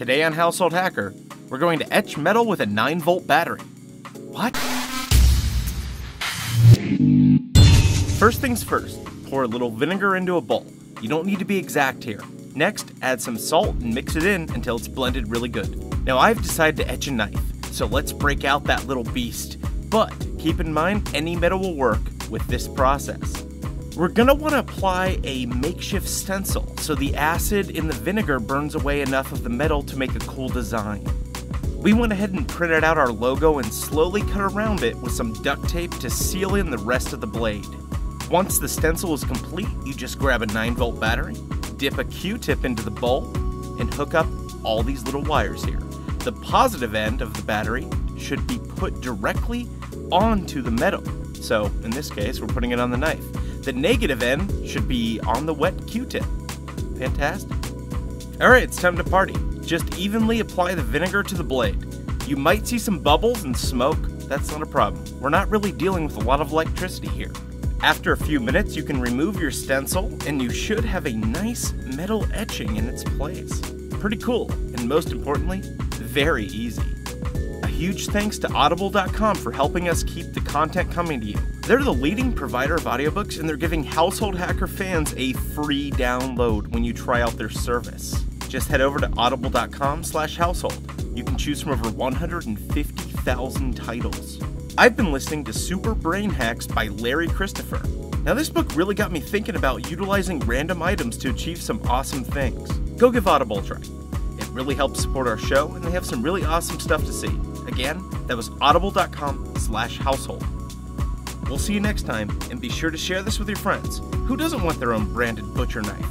Today on Household Hacker, we're going to etch metal with a 9 volt battery. What? First things first, pour a little vinegar into a bowl. You don't need to be exact here. Next, add some salt and mix it in until it's blended really good. Now I've decided to etch a knife, so let's break out that little beast. But keep in mind, any metal will work with this process. We're gonna wanna apply a makeshift stencil so the acid in the vinegar burns away enough of the metal to make a cool design. We went ahead and printed out our logo and slowly cut around it with some duct tape to seal in the rest of the blade. Once the stencil is complete, you just grab a 9 volt battery, dip a Q-tip into the bowl, and hook up all these little wires here. The positive end of the battery should be put directly onto the metal. So in this case, we're putting it on the knife. The negative end should be on the wet Q-tip. Fantastic. Alright, it's time to party. Just evenly apply the vinegar to the blade. You might see some bubbles and smoke, that's not a problem. We're not really dealing with a lot of electricity here. After a few minutes, you can remove your stencil and you should have a nice metal etching in its place. Pretty cool, and most importantly, very easy. Huge thanks to Audible.com for helping us keep the content coming to you. They're the leading provider of audiobooks and they're giving Household Hacker fans a free download when you try out their service. Just head over to audible.com slash household. You can choose from over 150,000 titles. I've been listening to Super Brain Hacks by Larry Christopher. Now, this book really got me thinking about utilizing random items to achieve some awesome things. Go give Audible a try. It really helps support our show, and they have some really awesome stuff to see. Again, that was audible.com slash household. We'll see you next time, and be sure to share this with your friends. Who doesn't want their own branded butcher knife?